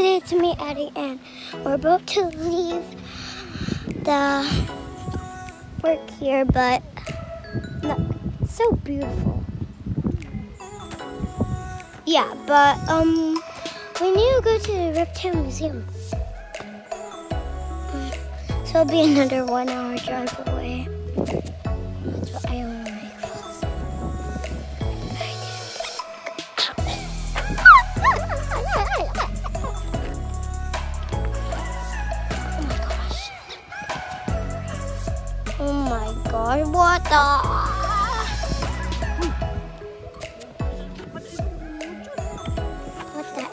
It's me, Addie, and we're about to leave the work here, but look, so beautiful. Yeah, but um, we need to go to the Reptile Museum. So it'll be another one hour drive away. That's what I my god, what the? What the?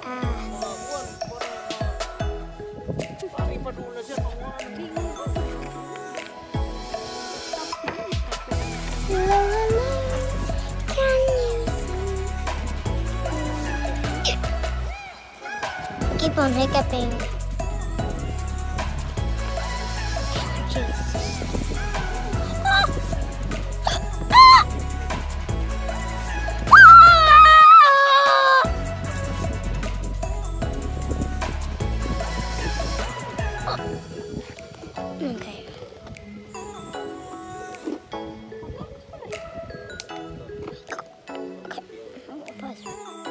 Keep on hiccuping. Pause.